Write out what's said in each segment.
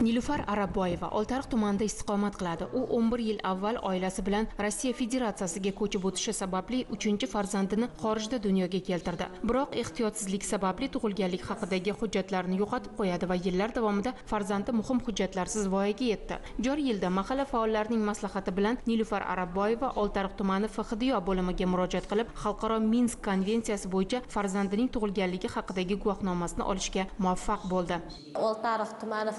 nilufar araboyeva oltiariq tumanida istiqomat qiladi. U 11 yil avval oilasi bilan rossiya federatsiyasiga ko'chib o'tishi sababli uchinchi farzandini xorijda dunyoga keltirdi. Biroq ehtiyotsizlik sababli tug'ilganlik haqidagi hujjatlarini yo'qotib qo'yadi va yillar davomida farzandi muhim hujjatlarsiz voyaga yetdi. Joriy yilda mahalla faollarining maslahati bilan nilufar araboyeva oltiariq tumani fhdiyo bo'limiga murojaat qilib xalqaro minsk konvensiyasi bo'yicha farzandining tug'ilganligi haqidagi guvohnomasini olishga muvaffaq bo'ldi. Oltiariq tumani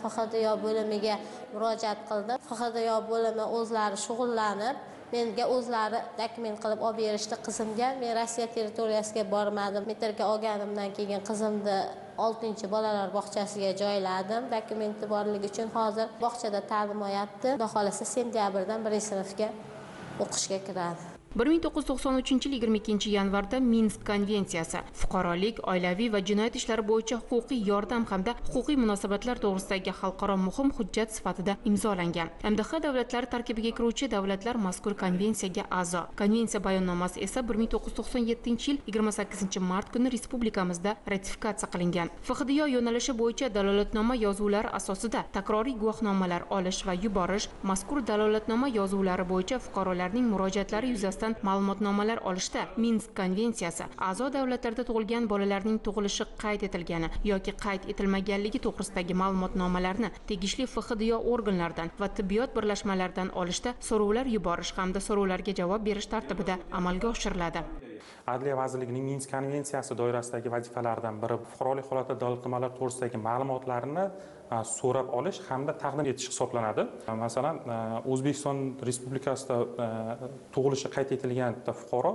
fhdiyo bo'limiga murojaat qildim fhdiyo bo'limi o'zlari shug'ullanib menga o'zlari dokument qilib olib berishdi. Qizimga men rossiya territoriyasiga bormadim. Metrga olganimdan keyin qizimni oltinchi bolalar bog'chasiga joyladim. Dokumenti borligi uchun hozir bog'chada ta'lim olyapti xudo xohlasa sentyabrdan birinchi sinfga o'qishga kiradi. 1993 yil 22 yanvarda minsk konvensiyasi fuqarolik oilaviy va jinoyat ishlari bo'yicha huquqiy yordam hamda huquqiy munosabatlar to'g'risidagi xalqaro muhim hujjat sifatida imzolangan. Mdh davlatlari tarkibiga kiruvchi davlatlar mazkur konvensiyaga a'zo. Konvensiya bayonnomasi esa 1997 yil 28 mart kuni respublikamizda ratifikatsiya qilingan. Fhdiyo yo'nalishi bo'yicha dalolatnoma yozuvlari asosida takroriy guvohnomalar olish va yuborish mazkur dalolatnoma yozuvlari bo'yicha fuqarolarning murojaatlari yuzasidan ma'lumotnomalar olishda minsk konvensiyasi a'zo davlatlarda tug'ilgan bolalarning tug'ilishi qayd etilgani yoki qayd etilmaganligi to'g'risidagi ma'lumotnomalarni tegishli fhdiyo organlaridan va tibbiyot birlashmalaridan olishda so'rovlar yuborish hamda so'rovlarga javob berish tartibida amalga oshiriladi. Adliya vazirligining minsk konvensiyasi doirasidagi vazifalaridan biri fuqarolik holatida dalolatnomalar to'g'risidagi ma'lumotlarni e, so'rab olish hamda taqdim etish hisoblanadi. E, masalan e, o'zbekiston respublikasida tug'ilishi qayd etilgan fuqaro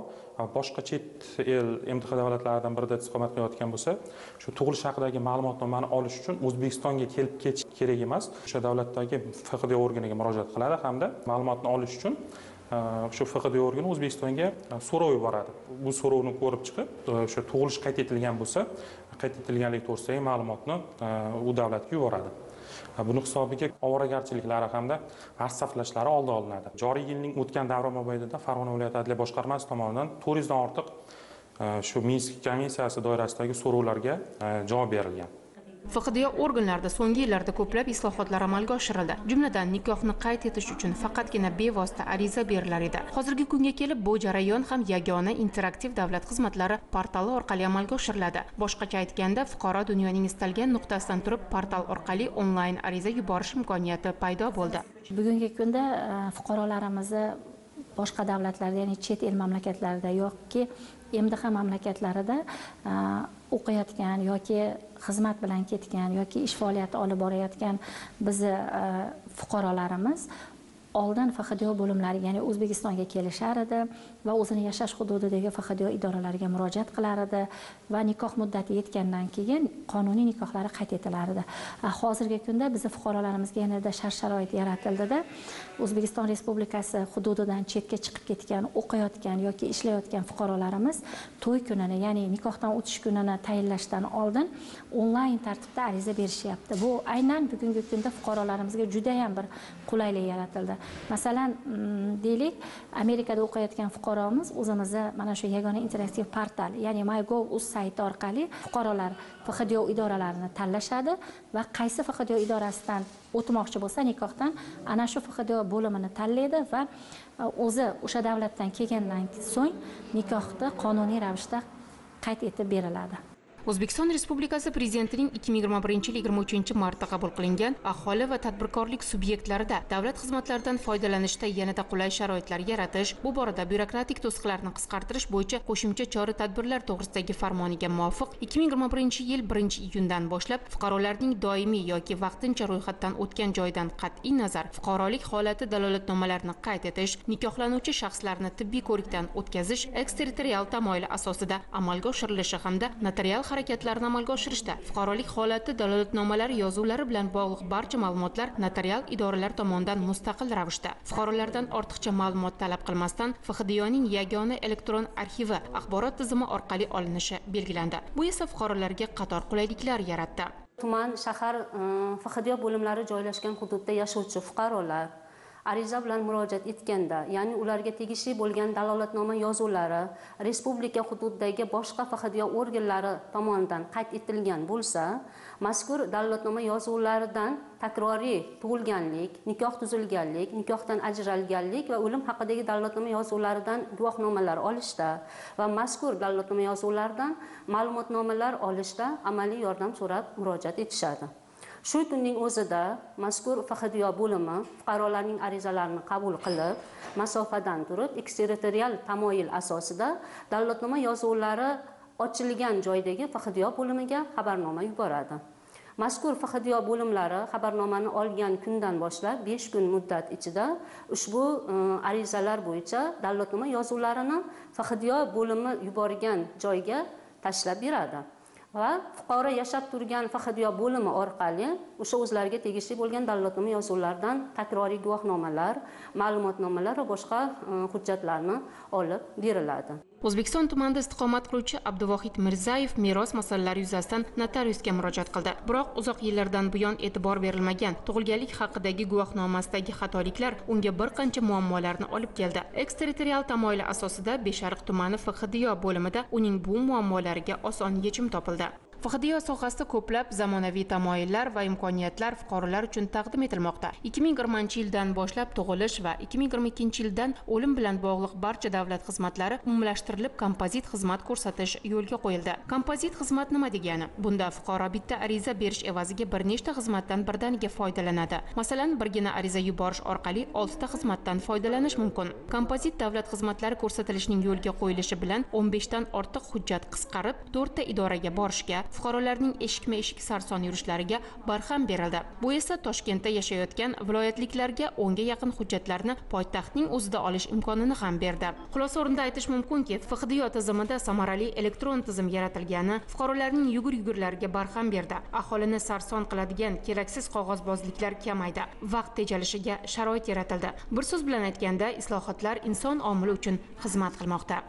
boshqa chet el mdh davlatlaridan birida istiqomat qilayotgan bo'lsa shu tug'ilish haqidagi ma'lumotnomani olish uchun o'zbekistonga kelib ketish kerak emas o'sha davlatdagi fqd organiga murojaat qiladi hamda ma'lumotni olish uchun o'sha fhd organi o'zbekistonga so'rov yuboradi bu so'rovni ko'rib chiqib e, o'sha tug'ilish qayd etilgan bo'lsa qayd etilganlik to'g'risidagi ma'lumotni u davlatga yuboradi. Buni hisobiga ovoragarchiliklari hamda arz saflashlari oldi olinadi. Joriy yilning o'tgan davri mobaynida farg'ona viloyati adliya boshqarmasi tomonidan to'rt yuzdan ortiq shu minsk komissiyasi doirasidagi so'rovlarga javob berilgan. Faqdiya organlarida so'nggi yillarda ko'plab islohotlar amalga oshirildi. Jumladan nikohni qayd etish uchun faqatgina bevosita ariza berilar edi. Hozirgi kunga kelib bu jarayon ham yagona interaktiv davlat xizmatlari portali orqali amalga oshiriladi. Boshqacha aytganda fuqaro dunyoning istalgan nuqtasidan turib portal orqali onlayn ariza yuborish imkoniyati paydo bo'ldi. Bugungi kunda e, fuqarolarimizni boshqa davlatlarda ya'ni chet el mamlakatlarida yoki mdh mamlakatlarida o'qiyotgan yoki xizmat bilan ketgan yoki ish faoliyati olib borayotgan bizni fuqarolarimiz oldin fhdo bo'limlari ya'ni o'zbekistonga kelishar edi va o'zini yashash hududidagi fhdo idoralariga murojaat qilar edi va nikoh muddati yetgandan keyin qonuniy nikohlari qayd etilar edi hozirgi kunda bizni fuqarolarimizga yanada shart sharoit yaratildida o'zbekiston respublikasi hududidan chetga chiqib ketgan o'qiyotgan yoki ishlayotgan fuqarolarimiz to'y kunini ya'ni nikohdan o'tish kunini tayinlashdan oldin onlayn tartibda ariza berishyapti. Bu aynan bugungi kunda fuqarolarimizga judayam bir qulaylik yaratildi. Masalan deylik amerikada o'qiyotgan fuqaromiz o'zimizni mana shu yagona interaktiv portal ya'ni mygov uz sayti orqali fuqarolar fhdo idoralarini tanlashadi va qaysi fhdo idorasidan o'tmoqchi bo'lsa nikohdan ana shu fhdo bo'limini tanlaydi va e, o'zi o'sha davlatdan kelgandan so'ng nikohni qonuniy ravishda qayd etib beriladi. O'zbekiston respublikasi prezidentining 2021 yil 23 martda qabul qilingan aholi va tadbirkorlik subyektlarida davlat xizmatlaridan foydalanishda yanada qulay sharoitlar yaratish bu borada byurokratik to'siqlarni qisqartirish bo'yicha qo'shimcha chora tadbirlar to'g'risidagi farmoniga muvofiq 2021 yil 1 iyundan boshlab fuqarolarning doimiy yoki vaqtincha ro'yxatdan o'tgan joydan qat'iy nazar fuqarolik holati dalolatnomalarini qayd etish nikohlanuvchi shaxslarni tibbiy ko'rikdan o'tkazish eksterritorial tamoyili asosida amalga oshirilishi hamda notarial harakatlarni amalga oshirishda fuqarolik holati dalolatnomalari yozuvlari bilan bog'liq barcha ma'lumotlar notarial idoralar tomonidan mustaqil ravishda. Fuqarolardan ortiqcha ma'lumot talab qilmasdan fhdyoning yagona elektron arxivi axborot tizimi orqali olinishi belgilandi. Bu esa fuqarolarga qator qulayliklar yaratdi. Tuman shahar e, fhdyo bo'limlari joylashgan hududda yashovchi fuqarolar ariza bilan murojaat etganda ya'ni ularga tegishli bo'lgan dalolatnoma yozuvlari respublika hududidagi boshqa fhdo organlari tomonidan qayd etilgan bo'lsa mazkur dalolatnoma yozuvlaridan takroriy tug'ilganlik nikoh tuzilganlik nikohdan ajralganlik va o'lim haqidagi dalolatnoma yozuvlaridan guvohnomalar olishda va mazkur dalolatnoma yozuvlaridan ma'lumotnomalar olishda amaliy yordam so'rab murojaat etishadi. Shu kunning o'zida mazkur fhdo bo'limi fuqarolarning arizalarini qabul qilib masofadan turib eksterritorial tamoyil asosida dalolatnoma yozuvlari ochilgan joydagi fhdo bo'limiga xabarnoma yuboradi. Mazkur fhdo bo'limlari xabarnomani olgan kundan boshlab besh kun muddat ichida ushbu e, arizalar bo'yicha dalolatnoma yozuvlarini fhdo bo'limi yuborgan joyga tashlab beradi. Va fuqaro yashab turgan fhdo bo'limi orqali o'sha o'zlariga tegishli bo'lgan dalolatnoma yozuvlaridan takroriy guvohnomalar ma'lumotnomalar va boshqa e, hujjatlarni olib beriladi. O'zbekiston tumanida istiqomat qiluvchi abduvohid mirzayev meros masalalari yuzasidan notariusga murojaat qildi. Biroq uzoq yillardan buyon e'tibor berilmagan. Tug'ilganlik haqidagi guvohnomasidagi xatoliklar unga bir qancha muammolarni olib keldi. Eksterritorial tamoyili asosida beshariq tumani fhdo bo'limida uning bu muammolariga oson yechim topildi. Fhdo sohasida ko'plab zamonaviy tamoyillar va imkoniyatlar fuqarolar uchun taqdim etilmoqda. 2020 yildan boshlab tug'ilish va 2022 yildan o'lim bilan bog'liq barcha davlat xizmatlari umumlashtirilib kompozit xizmat ko'rsatish yo'lga qo'yildi. Kompozit xizmat nima degani? Bunda fuqaro bitta ariza berish evaziga bir nechta xizmatdan birdaniga foydalanadi. Masalan birgina ariza yuborish orqali 6 ta xizmatdan foydalanish mumkin. Kompozit davlat xizmatlari ko'rsatilishining yo'lga qo'yilishi bilan 15 dan ortiq hujjat qisqarib 4 ta idoraga borishga fuqarolarning eshikma eshik sarson yurishlariga barham berildi. Bu esa toshkentda yashayotgan viloyatliklarga o'nga yaqin hujjatlarni poytaxtning o'zida olish imkonini ham berdi. Xulosa o'rinda aytish mumkinki fhdo tizimida samarali elektron tizim yaratilgani fuqarolarning yugur yugurlariga barham berdi. Aholini sarson qiladigan keraksiz qog'ozbozliklar kamaydi. Vaqt tejalishiga sharoit yaratildi. Bir so'z bilan aytganda islohotlar inson omili uchun xizmat qilmoqda.